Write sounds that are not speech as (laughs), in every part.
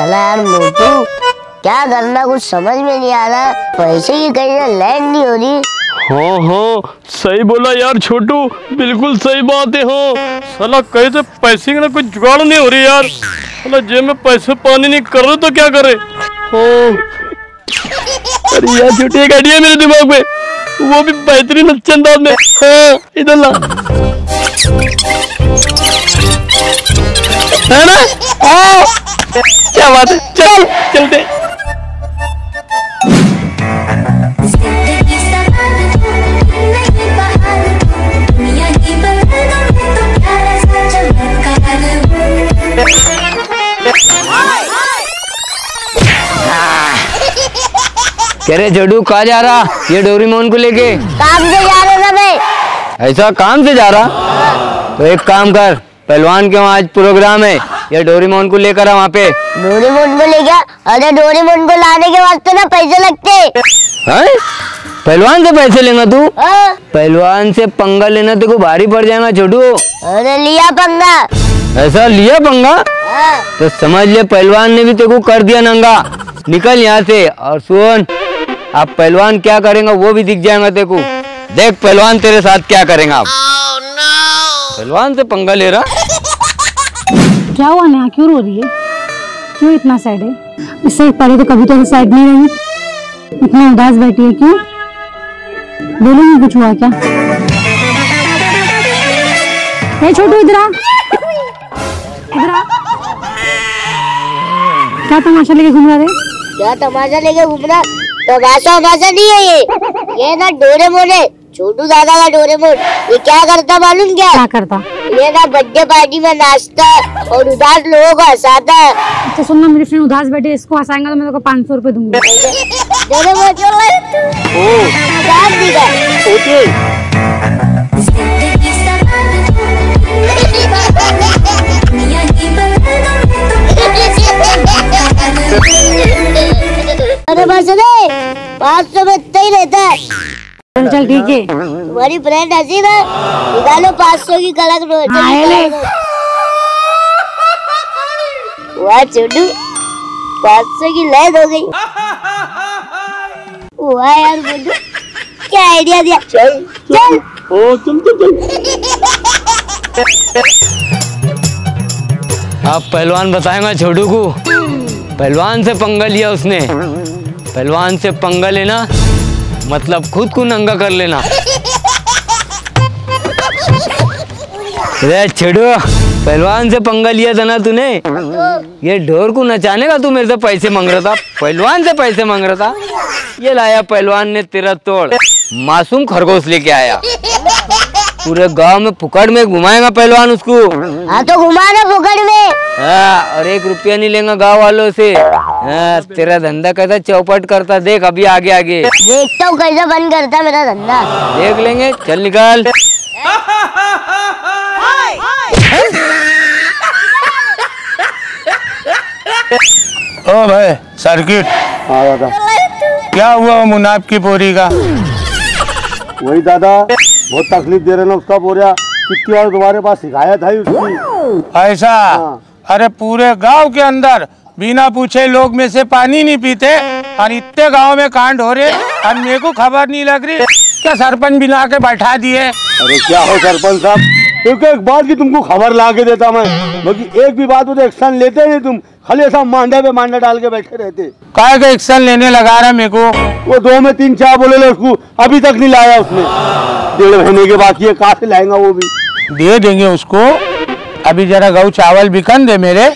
साला यार मोटू क्या करना कुछ समझ में नहीं आ रहा? पैसे की कहीं ना लैंड नहीं हो रही। हाँ हाँ सही बोला यार छोटू बिल्कुल सही बात है हाँ। साला कहीं से पैसे की ना कुछ जुगाड़ नहीं हो रही यार। साला जेब में पैसे पानी नहीं कर रहे तो क्या करे? हाँ। अरे यार छोटी एक आइडिया मेरे दिमाग में। वो भी बेहतरीन अच्छे अंदाज में। हाँ इधर ला। है ना? हाँ क्या बात है? चल चलते। तो कह रहे जडू कहा जा रहा? ये डोरीमोन को लेके। काम से जा रहे थे ऐसा काम से जा रहा? तो एक काम कर पहलवान के वहाँ आज प्रोग्राम है। ये डोरीमोन को लेकर आ वहाँ पे। डोरेमोन को ले गया अरे डोरेमोन को लाने के वास्ते ना पैसे लगते। हैं? पहलवान से पैसे लेना तू? हाँ? पहलवान से पंगा लेना तेको भारी पड़ जाएगा छोटू। अरे लिया पंगा। ऐसा लिया पंगा? हाँ? तो समझ ले पहलवान ने भी तेको कर दिया नंगा। निकल यहाँ से और सुन आप पहलवान क्या करेगा वो भी दिख जाएगा तेको देख पहलवान तेरे साथ क्या करेगा आप पहलवान से पंगा ले रहा? क्या हुआ नेहा? क्यों रो रही है? क्यों इतना सैड है? इससे पहले तो कभी तो सैड नहीं रही। इतना उदास बैठी है क्यों? बोलो नहीं कुछ हुआ क्या? ए छोटू इधर आ। इधर आ। क्या तमाशा लेके घूम रहे क्या तमाशा लेके घूमना तमाशा वमाशा नहीं है ये। ये ना डोरेमोन है। छोटू दादा का डोरेमोन। ये क्या करता मालूम क्या? क्या करता? ये ना बर्थडे पार्टी में नाश्ता है और उदास लोगों को हंसाता है। तो सुनना मेरी फ्रेंड उदास बैठे इसको हंसाएँगा तो मैं तुमको पाँच सौ रूपए दूँगा। चल चल ठीक है। तुम्हारी फ्रेंड हँसी ना निकालो पाँच सौ की कड़क नोट हाँ, ले। वाह छोटू पाँच सौ की लैद हो गई। वाह यार मोटू क्या आइडिया दिया? चल चल। ओ चल चल चल अब पहलवान बताएगा छोटू को। पहलवान से पंगा लिया उसने। पहलवान से पंगा लेना। मतलब खुद को नंगा कर लेना। रे छेड़ो, पहलवान से पंगा लिया था ना तूने? ये ढोर को नचाने का तू मेरे से पैसे मांग रहा था? पहलवान से पैसे मांग रहा था? ये लाया पहलवान ने तेरा तोड़। मासूम खरगोश लेके आया। पूरे गाँव में फुकड़ में घुमाएगा पहलवान उसको। हाँ तो घुमा ना फुकड़ में। हाँ और एक रुपया नहीं लेगा गाँव वालों से। हाँ, तेरा धंधा कैसा चौपट करता देख अभी आगे आगे। देखता हूँ कैसे बंद करता मेरा धंधा। देख लेंगे चल निकाल। ओ भाई सर्किट। हाँ क्या हुआ वो मुनाब की पोरी का? वही दादा। बहुत तकलीफ़ दे रहे ना उसका बोल रहा कितनी बार तुम्हारे पास शिकायत है उसकी? ऐसा? अरे पूरे गाँव के अंदर बिना पूछे लोग में से पानी नहीं पीते और इतने गाँव में कांड हो रहे और मेरे को खबर नहीं लग रही। क्या सरपंच बिना के बैठा दिए? अरे क्या हो सरपंच साहब? क्योंकि एक बात की तुमको खबर ला के देता मैं। बाकी एक भी बात हो तो एक्शन लेते नहीं तुम। खाली ऐसा मांडा पे मांडा डाल के बैठे रहते। काय का एक्शन लेने लगा रहा मेरे को? वो दो में तीन चार बोले ले उसको। अभी तक नहीं लाया उसने। डेढ़ महीने के बाकी है कहाँ से लाएगा वो भी? दे देंगे उसको। अभी जरा गऊ चावल भी बिकन दे मेरे।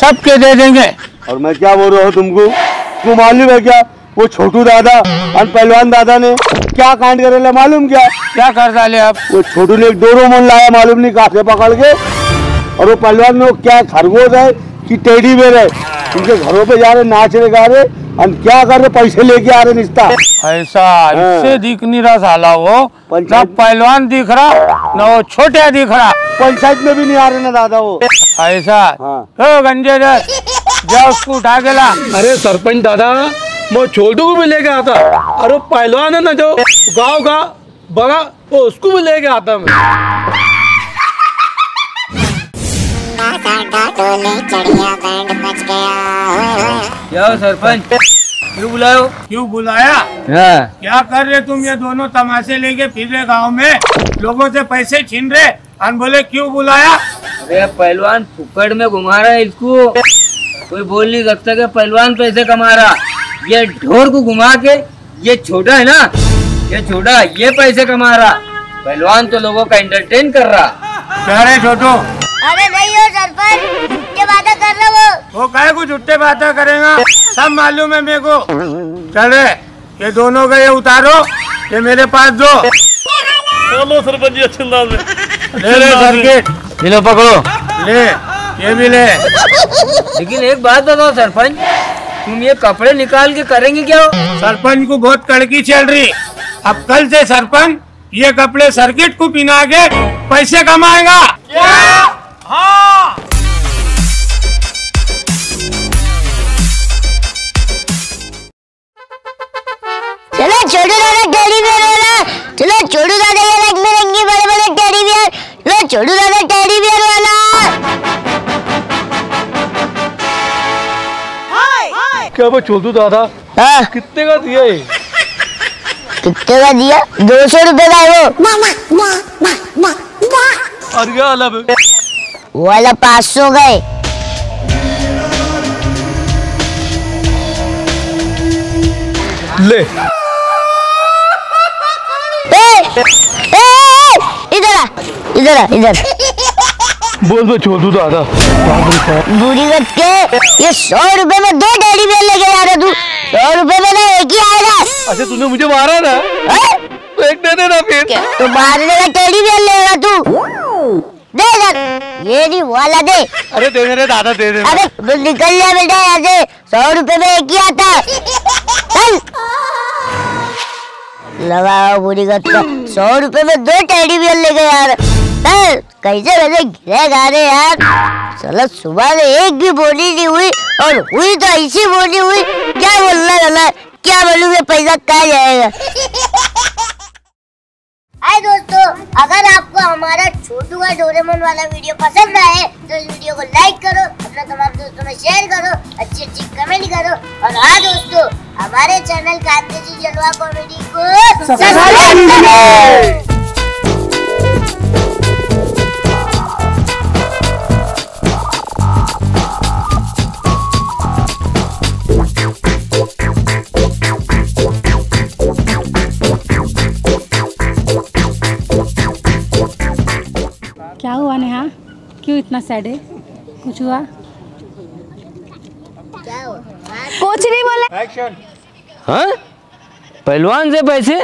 सबके दे देंगे। और मैं क्या बोल रहा हूँ तुमको? तुमको मालूम है क्या? वो छोटू दादा और पहलवान दादा ने क्या कांड करे ले मालूम क्या? क्या कर डाले अब वो छोटू ने एक डोरोमोन लाया मालूम नहीं कहाँ पकड़ के। और वो पहलवान में वो क्या खरगोश है कि टेडी बेर है? उनके घरों पे जा रहे नाच रहे गा रहे और क्या कर रहे पैसे लेके आ रहे निस्ता। ऐसा इससे दिख नहीं रहा साला वो। ना पंचायत- पहलवान दिख रहा ना वो छोटे दिख रहा। पंचायत में भी नहीं आ रहे ना दादा वो। ऐसा। हाँ। ओ गंजे दर जा उसको उठा के ला। अरे सरपंच दादा मैं छोटू को भी लेके आता। और वो पहलवान है ना जो गाँव का बड़ा वो उसको भी लेके आता मैं। क्या हो सरपंच? क्यों बुलायो क्यों बुलाया? हाँ। क्या कर रहे तुम ये दोनों तमाशे लेके फिर रहे गाँव में? लोगों से पैसे छीन रहे। और बोले क्यों बुलाया? अरे पहलवान फुकड़ में घुमा रहा है इसको। कोई बोल नहीं सकता कि पहलवान पैसे कमा रहा। ये ढोर को घुमा के ये छोटा है ना ये छोटा ये पैसे कमा रहा। पहलवान तो लोगों का एंटरटेन कर रहा। क्या रे छोटू। अरे नहीं हो सरपंच बातें कर रहे हो वो। कहे कुछ उठते बातें करेगा। सब मालूम है मेरे को। चल ये दोनों का ये उतारो ये मेरे पास दो। चलो सरपंच जी अच्छे अंदाज में। ले ले सर्किट ये पकड़ो। ले ये भी ले। लेकिन एक बात बताओ सरपंच तुम ये कपड़े निकाल के करेंगे क्या? सरपंच को बहुत कड़की चल रही। अब कल से सरपंच ये कपड़े सर्किट को पिना के पैसे कमाएगा। हाँ चलो छोटू दादा टेडी बियर वाला। चलो छोटू दादा ये रंग बिरंगी बड़े बड़े टेडी बियर। लो छोटू दादा टेडी बियर क्या वो छोटू दादा? हाँ। कितने का दिया ये? कितने का दिया? दो सौ रुपए का है वो। और क्या अलग वो वाला पाँच सौ का है। ले। ए, ए, ए, इधर आ इधर आ इधर। बोल दो छोटू दादा। बुरी गत के ये सौ रुपए में दो टेडी बियर लेके जा रहा तू सौ रुपए में ना एक ही आएगा अच्छा तूने मुझे मारा ना? हैं? तो एक दे देना फिर। तो मारने का टेडी बियर लेगा तू दे इधर ये नहीं वाला दे। अरे दे मेरे दादा दे देना अरे तू निकल जा बेटा यहाँ से। सौ रुपए में एक ही आता। है चल। लगाओ बुरी गत सौ रुपए में दो टेडी बियर लेके आ यार। चल कैसे वैसे घिरे गा रहे यार? चलो सुबह से एक भी बोली नहीं हुई और हुई तो ऐसी बोली हुई। क्या बोलना गला क्या बोलूँ ये पैसा कहाँ जाएगा? हाय दोस्तों अगर आपको हमारा छोटू का डोरेमोन वाला वीडियो पसंद आए तो इस वीडियो को लाइक करो अपने तमाम दोस्तों में शेयर करो अच्छी अच्छी कमेंट करो। और हाँ दोस्तों हमारे चैनल कांतेजी जलवा कॉमेडी को सब्सक्राइब करो। क्या हुआ नेहा? क्यों इतना सैड है? कुछ हुआ? कुछ नहीं बोले। हाँ? पहलवान से पैसे?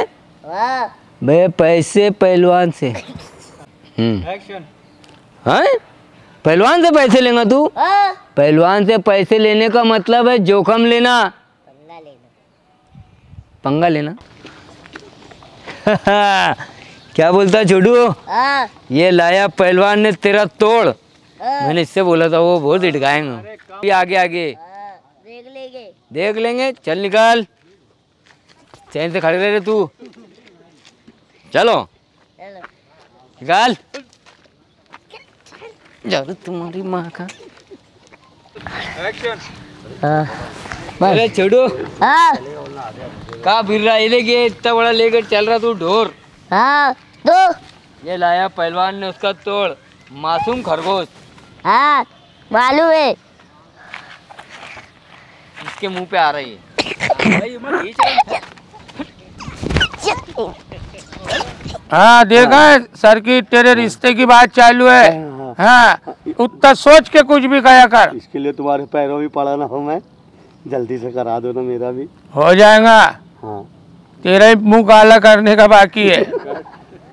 वाह बे पैसे पहलवान से। हम्म। हाँ? पहलवान से पैसे लेगा तू? हाँ। पहलवान से पैसे लेने का मतलब है जोखम लेना। पंगा लेना। पंगा लेना। (laughs) क्या बोलता है छोटू? हाँ। ये लाया पहलवान ने तेरा तोड़। हाँ। मैंने इससे बोला था वो बहुत हिटकाएँगे ये आगे आगे। हाँ, देख लेंगे। देख लेंगे। चल निकाल। चैन से खड़े रह तू। चलो। चलो। निकाल। जाओ तुम्हारी माँ का। हाँ। अरे छोटू। हाँ। कहा फिर रहा है? लेके इतना बड़ा लेकर चल रहा तू ढोर। हाँ तो ये लाया पहलवान ने उसका तोड़। मासूम खरगोश। हाँ मालूम है। इसके मुँह पे आ रही है। भाई, मत खींच रहा। हाँ। देखा सर की तेरे रिश्ते की बात चालू है। हाँ उतना सोच के कुछ भी कया कर। इसके लिए तुम्हारे पैरों भी पड़ा ना हो मैं। जल्दी से करा दो ना मेरा भी। हो जाएगा। हाँ। तेरा ही मुँह काला करने का बाकी है। (laughs)